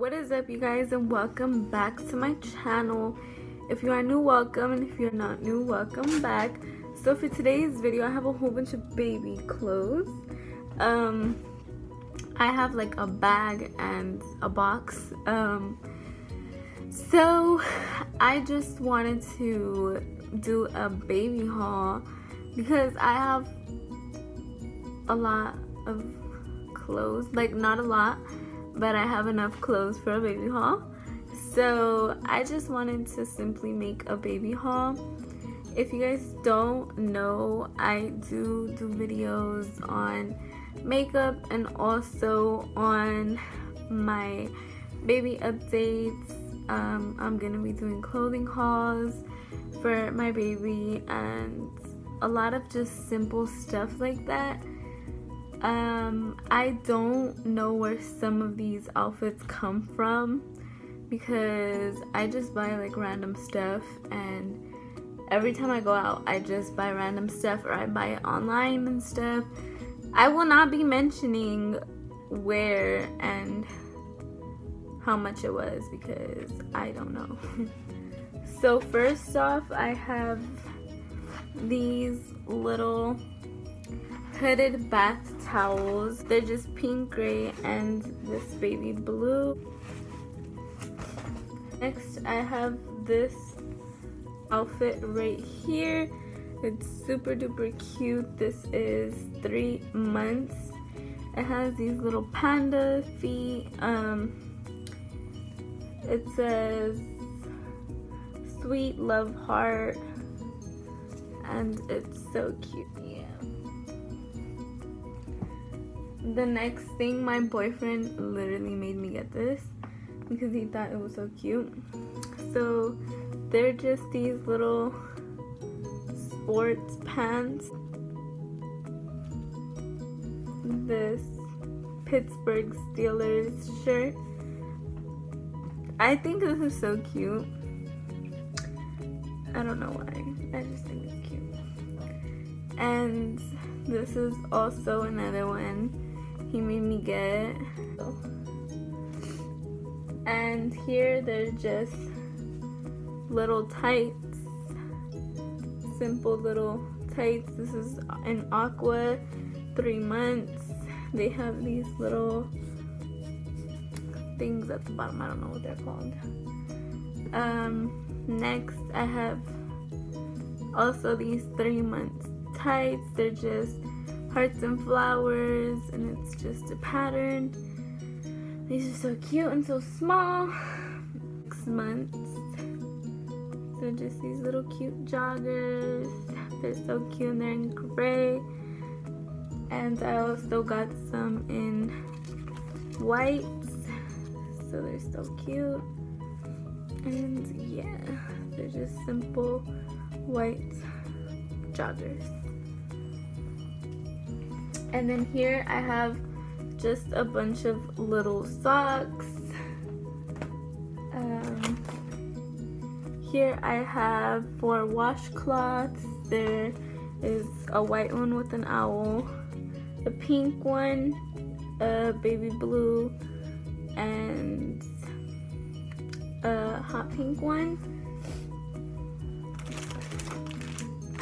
what is up you guys and welcome back to my channel. If you are new welcome and if you're not new welcome back. So for today's video i have a whole bunch of baby clothes. Um i have like a bag and a box. Um so i just wanted to do a baby haul because i have a lot of clothes like not a lot but I have enough clothes for a baby haul. So I just wanted to simply make a baby haul. If you guys don't know, I do do videos on makeup and also on my baby updates. Um, I'm gonna be doing clothing hauls for my baby and a lot of just simple stuff like that um, I don't know where some of these outfits come from because I just buy like random stuff and every time I go out I just buy random stuff or I buy it online and stuff. I will not be mentioning where and how much it was because I don't know. so first off I have these little hooded bath towels. They're just pink, gray, and this baby blue. Next, I have this outfit right here. It's super duper cute. This is three months. It has these little panda feet. Um, it says sweet love heart and it's so cute the next thing my boyfriend literally made me get this because he thought it was so cute. So they're just these little sports pants. This Pittsburgh Steelers shirt. I think this is so cute. I don't know why. I just think it's cute. And this is also another one he made me get. And here they're just little tights. Simple little tights. This is an aqua, three months. They have these little things at the bottom. I don't know what they're called. Um, next I have also these three months tights. They're just hearts and flowers and it's just a pattern. These are so cute and so small. Six months. So just these little cute joggers. They're so cute and they're in gray. And I also got some in white. So they're so cute. And yeah, they're just simple white joggers. And then here I have just a bunch of little socks. Um, here I have four washcloths. There is a white one with an owl, a pink one, a baby blue, and a hot pink one.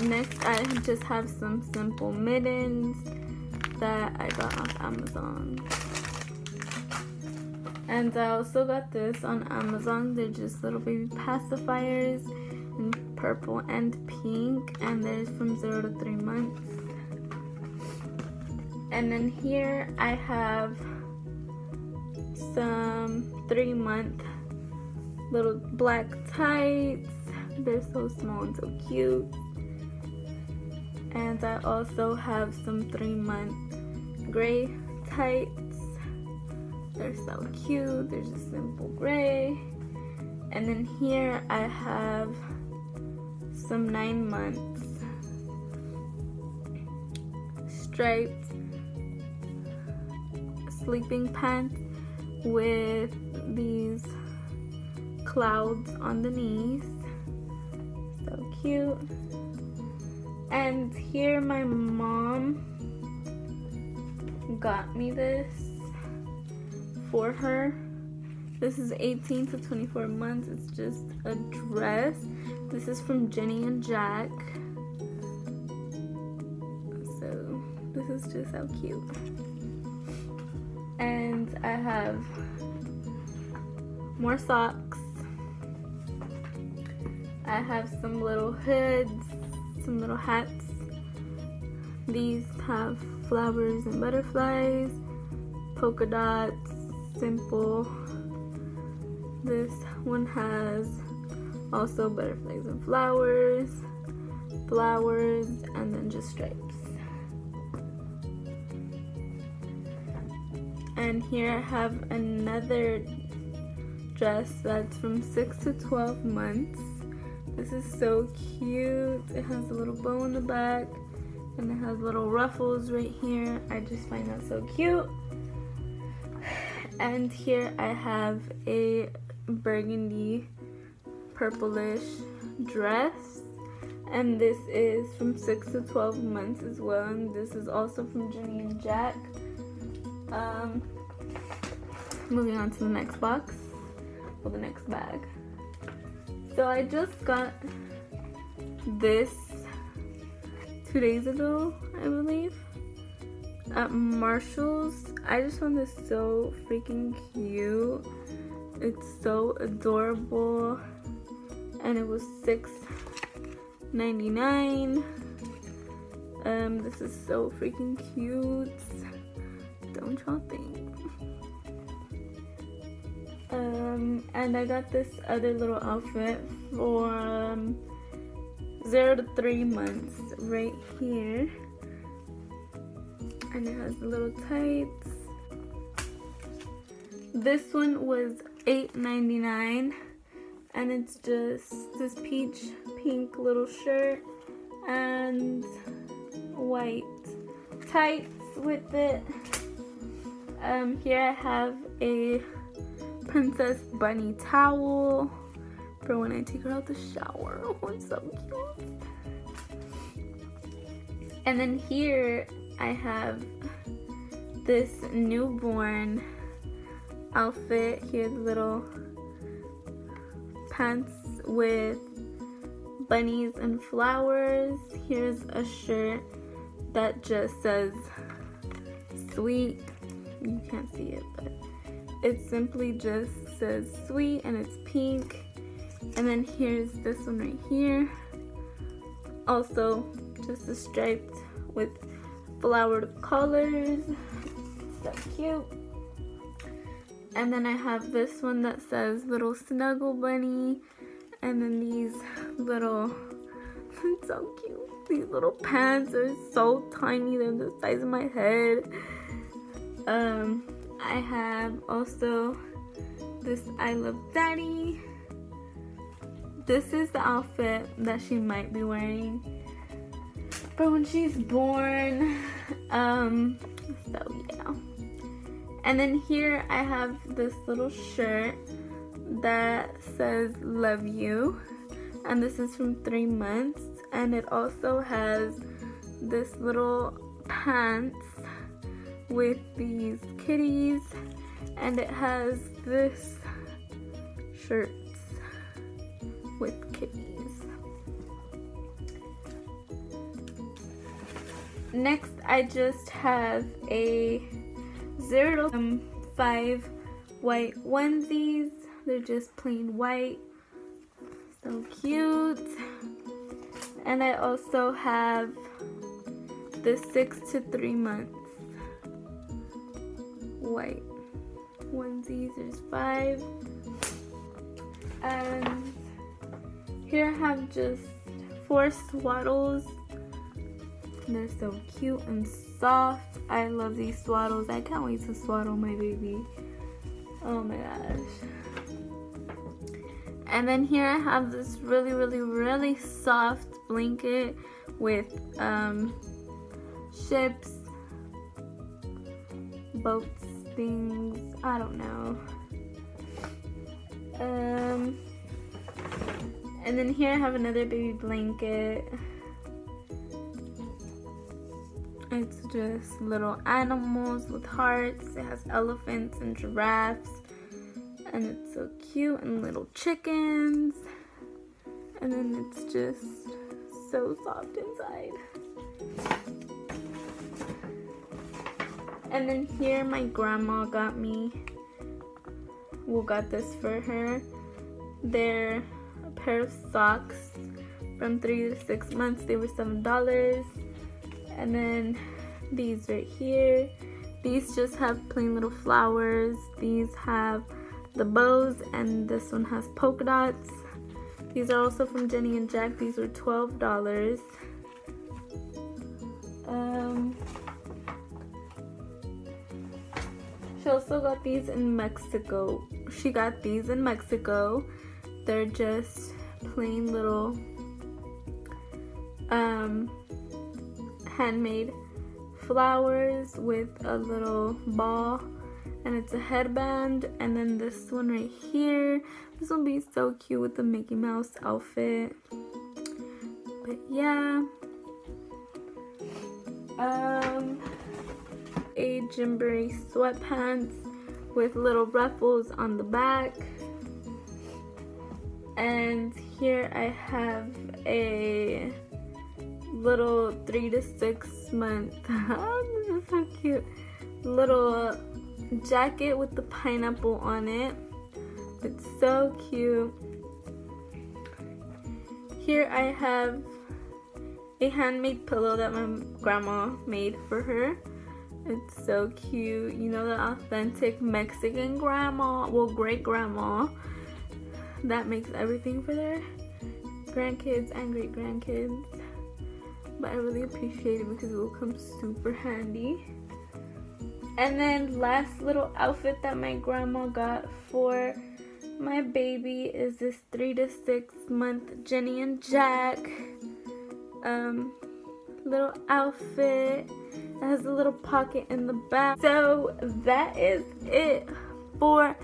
Next I just have some simple mittens that I got off Amazon. And I also got this on Amazon. They're just little baby pacifiers in purple and pink. And they're from 0 to 3 months. And then here I have some 3 month little black tights. They're so small and so cute. And I also have some 3 month gray tights. They're so cute. They're just simple gray. And then here I have some nine months striped sleeping pants with these clouds on the knees. So cute. And here my mom got me this for her This is 18 to 24 months. It's just a dress. This is from Janie and Jack. So this is just how cute. And I have more socks. I have some little hoods, some little hats. These have flowers and butterflies, polka dots, simple. This one has also butterflies and flowers, flowers, and then just stripes. And here I have another dress that's from 6 to 12 months. This is so cute. It has a little bow in the back and it has little ruffles right here. I just find that so cute. And here I have a burgundy purplish dress and this is from 6 to 12 months as well and this is also from Janie and Jack um, moving on to the next box or the next bag. So I just got this two days ago, I believe, at Marshall's. I just found this so freaking cute. It's so adorable. And it was $6.99. Um, this is so freaking cute. Don't y'all think? Um, and I got this other little outfit for um, zero to three months right here. And it has the little tights. This one was $8.99 and it's just this peach pink little shirt and white tights with it. Um, here I have a princess bunny towel for when I take her out the shower. Oh, it's so cute. And then here I have this newborn outfit. Here the little pants with bunnies and flowers. Here's a shirt that just says sweet. You can't see it, but it simply just says sweet and it's pink and then here's this one right here. Also just a striped with flowered colors. So cute. And then I have this one that says little snuggle bunny. And then these little so cute. These little pants are so tiny. They're the size of my head. Um I have also this I Love Daddy. This is the outfit that she might be wearing for when she's born. Um, so yeah. And then here I have this little shirt that says love you and this is from three months and it also has this little pants with these kitties and it has this shirts with kitties. Next I just have a 0 to 5 white onesies. They're just plain white. So cute. And I also have the 6 to 3 months white onesies. There's five. And here I have just four swaddles. They're so cute and soft. I love these swaddles. I can't wait to swaddle my baby. Oh my gosh. And then here I have this really, really, really soft blanket with um, ships, boats, things. I don't know. Um, and then here I have another baby blanket. It's just little animals with hearts. It has elephants and giraffes. and it's so cute and little chickens and then it's just so soft inside and then here my grandma got me well got this for her they're pair of socks from three to six months. They were seven dollars. And then these right here. These just have plain little flowers. These have the bows and this one has polka dots. These are also from Janie and Jack. These were $12 um she also got these in Mexico. She got these in Mexico they're just plain little um handmade flowers with a little ball and it's a headband and then this one right here. This will be so cute with the Mickey Mouse outfit. But yeah. Um a Gymboree sweatpants with little ruffles on the back and here I have a little three to six month this is so cute little jacket with the pineapple on it. It's so cute. Here I have a handmade pillow that my grandma made for her. It's so cute. You know the authentic Mexican grandma well great grandma that makes everything for their grandkids and great grandkids but I really appreciate it because it will come super handy. And then last little outfit that my grandma got for my baby is this three to six month Janie and Jack um, little outfit. It has a little pocket in the back. So that is it for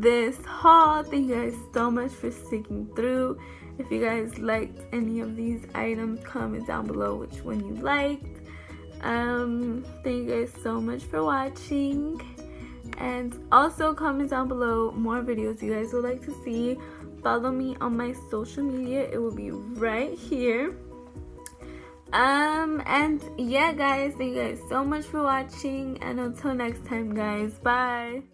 this haul. Thank you guys so much for sticking through. If you guys liked any of these items, comment down below which one you liked. Um, thank you guys so much for watching. And also comment down below more videos you guys would like to see. Follow me on my social media. It will be right here. Um, and yeah guys, thank you guys so much for watching. And until next time guys, bye.